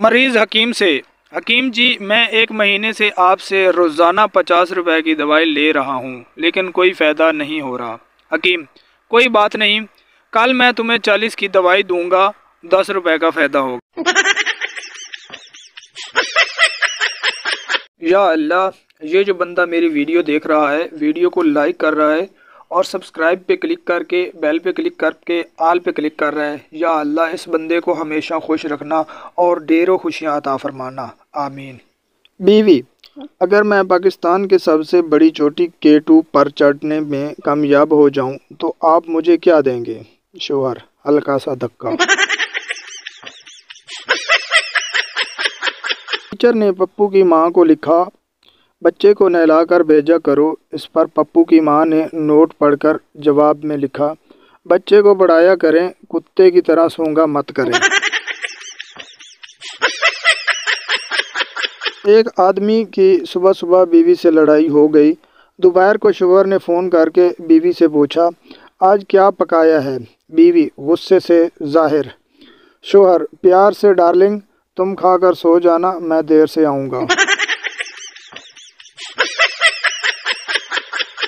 मरीज़ हकीम से, हकीम जी, मैं एक महीने से आपसे रोज़ाना पचास रुपए की दवाई ले रहा हूँ, लेकिन कोई फ़ायदा नहीं हो रहा। हकीम, कोई बात नहीं, कल मैं तुम्हें चालीस की दवाई दूँगा, दस रुपए का फ़ायदा होगा। या अल्लाह, ये जो बंदा मेरी वीडियो देख रहा है, वीडियो को लाइक कर रहा है और सब्सक्राइब पे क्लिक करके, बेल पे क्लिक करके, आल पे क्लिक कर रहे हैं। या अल्लाह, इस बंदे को हमेशा खुश रखना और ढेरों खुशियाँ अता फरमाना। आमीन। बीवी, अगर मैं पाकिस्तान के सबसे बड़ी चोटी के टू पर चढ़ने में कामयाब हो जाऊँ तो आप मुझे क्या देंगे? शोहर हल्का सा धक्का। टीचर ने पप्पू की माँ को लिखा बच्चे को नहलाकर भेजा करो। इस पर पप्पू की माँ ने नोट पढ़कर जवाब में लिखा, बच्चे को बढ़ाया करें, कुत्ते की तरह सूँगा मत करें। एक आदमी की सुबह सुबह बीवी से लड़ाई हो गई। दोपहर को शुगर ने फ़ोन करके बीवी से पूछा, आज क्या पकाया है? बीवी गुस्से से ज़ाहिर, शोहर, प्यार से डार्लिंग, तुम खाकर सो जाना, मैं देर से आऊँगा।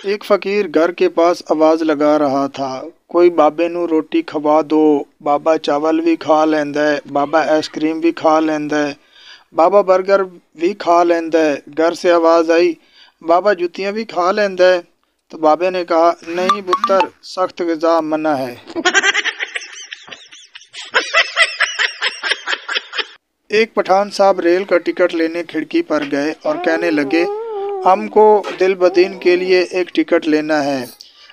एक फकीर घर के पास आवाज़ लगा रहा था। कोई बाबे नु रोटी खवा दो, बाबा चावल भी खा लेंदा, बाबा आइसक्रीम भी खा लेंदा, बाबा बर्गर भी खा लेंदा। घर से आवाज़ आई, बाबा जुतियाँ भी खा लेंदा। तो बाबे ने कहा, नहीं पुत्र, सख्त गजा मना है। एक पठान साहब रेल का टिकट लेने खिड़की पर गए और कहने लगे हमको दिल बदीन के लिए एक टिकट लेना है।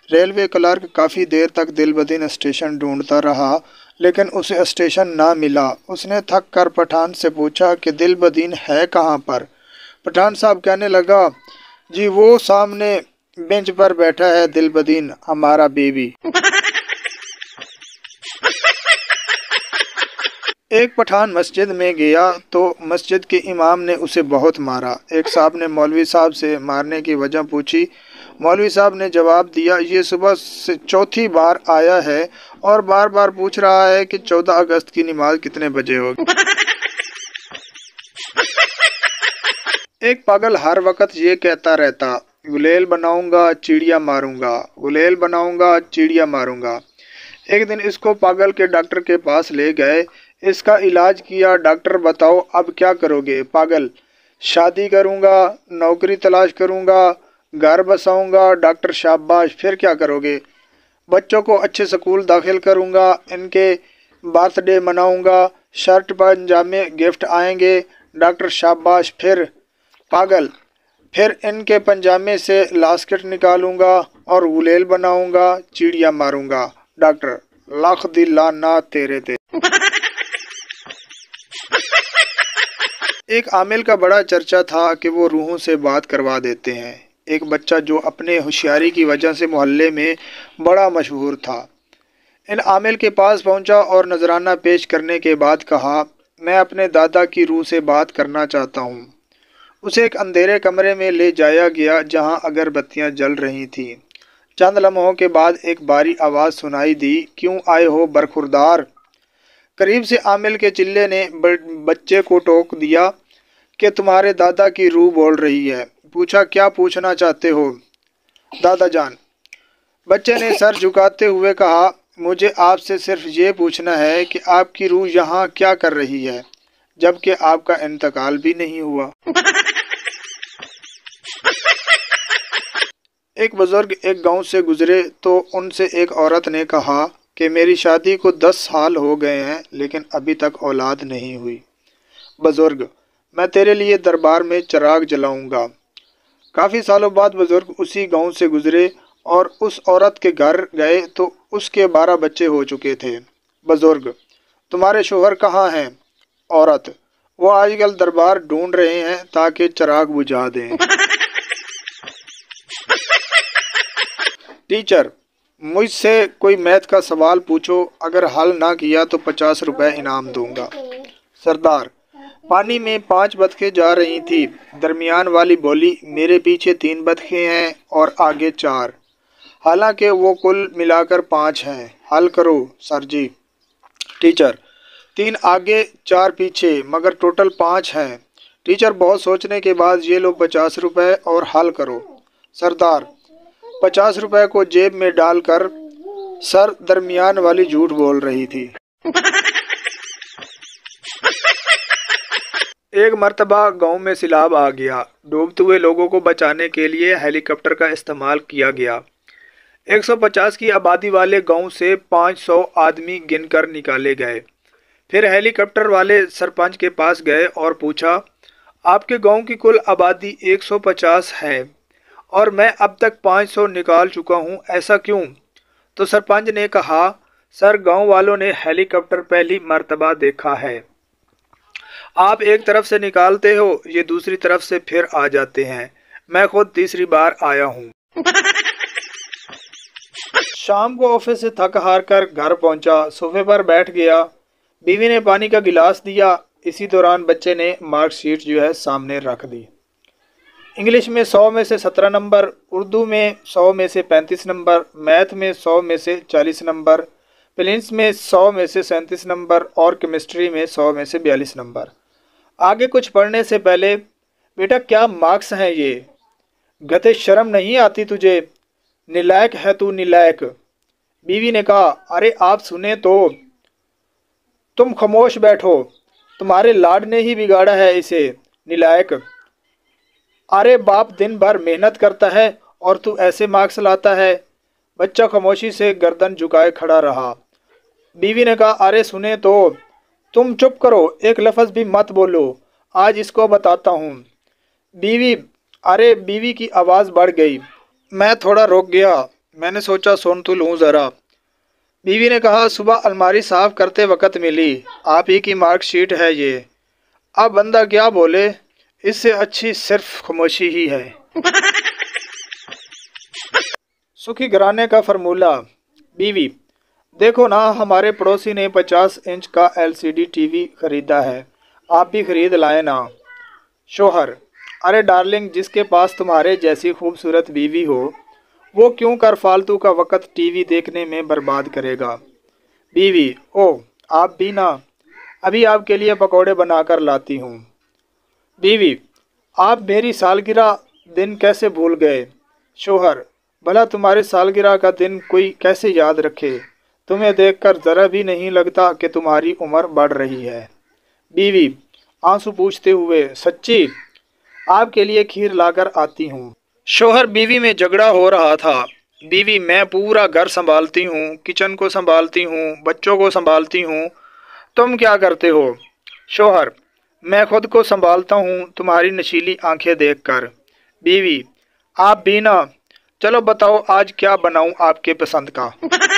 रेलवे क्लर्क काफ़ी देर तक दिल बदीन स्टेशन ढूंढता रहा, लेकिन उसे स्टेशन ना मिला। उसने थक कर पठान से पूछा कि दिल बदीन है कहाँ पर? पठान साहब कहने लगा, जी, वो सामने बेंच पर बैठा है दिल बदीन हमारा बेबी एक पठान मस्जिद में गया तो मस्जिद के इमाम ने उसे बहुत मारा। एक साहब ने मौलवी साहब से मारने की वजह पूछी। मौलवी साहब ने जवाब दिया, ये सुबह से चौथी बार आया है और बार बार पूछ रहा है कि चौदह अगस्त की नमाज़ कितने बजे होगी? एक पागल हर वक्त ये कहता रहता, गुलेल बनाऊँगा, चिड़िया मारूँगा, गुलेल बनाऊँगा, चिड़िया मारूँगा। एक दिन इसको पागल के डॉक्टर के पास ले गए। इसका इलाज किया। डॉक्टर, बताओ, अब क्या करोगे? पागल। शादी करूँगा, नौकरी तलाश करूँगा, घर बसाऊँगा, डॉक्टर शाबाश, फिर क्या करोगे? बच्चों को अच्छे स्कूल दाखिल करूँगा, इनके बर्थडे मनाऊँगा, शर्ट पंजामे गिफ्ट आएँगे, डॉक्टर शाबाश, फिर पागल। फिर इनके पंजामे से लास्केट निकालूँगा और गुलेल बनाऊँगा, चिड़िया मारूँगा। डॉक्टर, लाख दिल्ला ना तेरे ते। एक आमिल का बड़ा चर्चा था कि वो रूहों से बात करवा देते हैं। एक बच्चा जो अपने होशियारी की वजह से मोहल्ले में बड़ा मशहूर था। इन आमिल के पास पहुँचा और नजराना पेश करने के बाद कहा, मैं अपने दादा की रूह से बात करना चाहता हूँ। उसे एक अंधेरे कमरे में ले जाया गया जहाँ अगरबत्तियाँ जल रही थीं। चंद लम्हों के बाद एक बारी आवाज़ सुनाई दी, क्यों आए हो बरखुरदार? करीब से आमिल के चिल्ले ने बच्चे को टोक दिया। कि तुम्हारे दादा की रूह बोल रही है। पूछा, क्या पूछना चाहते हो? दादा जान, बच्चे ने सर झुकाते हुए कहा, मुझे आपसे सिर्फ़ ये पूछना है कि आपकी रूह यहाँ क्या कर रही है, जबकि आपका इंतकाल भी नहीं हुआ। एक बुज़ुर्ग एक गाँव से गुजरे तो उनसे एक औरत ने कहा कि मेरी शादी को दस साल हो गए हैं, लेकिन अभी तक औलाद नहीं हुई। बुज़ुर्ग मैं तेरे लिए दरबार में चराग जलाऊँगा। काफ़ी सालों बाद बुज़ुर्ग उसी गाँव से गुजरे और उस औरत के घर गए तो उसके बारह बच्चे हो चुके थे। बुज़ुर्ग, तुम्हारे शोहर कहाँ हैं? औरत, वो आजकल दरबार ढूंढ रहे हैं ताकि चराग बुझा दें। टीचर, मुझसे कोई मैथ का सवाल पूछो, अगर हल ना किया तो पचास रुपए इनाम दूँगा। सरदार पानी में पाँच बतखें जा रही थी। दरमियान वाली बोली, मेरे पीछे तीन बतखें हैं और आगे चार। हालाँकि वो कुल मिलाकर पाँच हैं। हल करो, सर जी। टीचर, तीन आगे, चार पीछे, मगर टोटल पाँच हैं। टीचर, बहुत सोचने के बाद ये लोग पचास रुपए और हल करो। सरदार, पचास रुपए को जेब में डालकर सर दरमियान वाली झूठ बोल रही थी। एक मर्तबा गाँव में सिलाब आ गया। डूबते हुए लोगों को बचाने के लिए हेलीकॉप्टर का इस्तेमाल किया गया। 150 की आबादी वाले गाँव से 500 आदमी गिनकर निकाले गए। फिर हेलीकॉप्टर वाले सरपंच के पास गए और पूछा, आपके गाँव की कुल आबादी 150 है और मैं अब तक 500 निकाल चुका हूँ, ऐसा क्यों? तो सरपंच ने कहा, सर, गाँव वालों ने हेलीकॉप्टर पहली मरतबा देखा है। आप एक तरफ़ से निकालते हो, ये दूसरी तरफ़ से फिर आ जाते हैं। मैं खुद तीसरी बार आया हूँ। शाम को ऑफ़िस से थक हार कर घर पहुँचा, सोफे पर बैठ गया। बीवी ने पानी का गिलास दिया। इसी दौरान बच्चे ने मार्कशीट जो है सामने रख दी। इंग्लिश में सौ में से सत्रह नंबर, उर्दू में सौ में से पैंतीस नंबर, मैथ में सौ में से चालीस नंबर प्लिंस में सौ में से सैंतीस नंबर और केमिस्ट्री में सौ में से बयालीस नंबर। आगे कुछ पढ़ने से पहले, बेटा क्या मार्क्स हैं ये? गते शर्म नहीं आती तुझे? निलायक है तू निलायक। बीवी ने कहा, अरे आप सुने तो। तुम खामोश बैठो, तुम्हारे लाड ने ही बिगाड़ा है इसे, निलायक। अरे बाप दिन भर मेहनत करता है और तू ऐसे मार्क्स लाता है। बच्चा खामोशी से गर्दन झुकाए खड़ा रहा। बीवी ने कहा, अरे सुने तो। तुम चुप करो एक लफ्ज़ भी मत बोलो। आज इसको बताता हूँ। बीवी अरे बीवी की आवाज़ बढ़ गई। मैं थोड़ा रुक गया। मैंने सोचा सुन तो लूँ ज़रा। बीवी ने कहा सुबह अलमारी साफ़ करते वक़्त मिली। आप ही की मार्कशीट है ये। अब बंदा क्या बोले? इससे अच्छी सिर्फ़ खामोशी ही है। सुखी घराने का फर्मूला बीवी देखो ना, हमारे पड़ोसी ने 50 इंच का एलसीडी टीवी खरीदा है। आप भी खरीद लाए ना। शोहर, अरे डार्लिंग, जिसके पास तुम्हारे जैसी खूबसूरत बीवी हो, वो क्यों कर फालतू का वक़्त टीवी देखने में बर्बाद करेगा? बीवी ओ आप भी ना। अभी आपके लिए पकौड़े बनाकर लाती हूँ। बीवी, आप मेरी सालगिरह दिन कैसे भूल गए? शोहर, भला तुम्हारे सालगिरह का दिन कोई कैसे याद रखे? तुम्हें देखकर ज़रा भी नहीं लगता कि तुम्हारी उम्र बढ़ रही है। बीवी, आँसू पूछते हुए, सच्ची, आपके लिए खीर लाकर आती हूँ। शोहर बीवी में झगड़ा हो रहा था। बीवी, मैं पूरा घर संभालती हूँ, किचन को संभालती हूँ, बच्चों को संभालती हूँ। तुम क्या करते हो? शोहर, मैं खुद को संभालता हूँ तुम्हारी नशीली आँखें देखकर। बीवी, आप भी ना। चलो बताओ आज क्या बनाऊँ आपके पसंद का।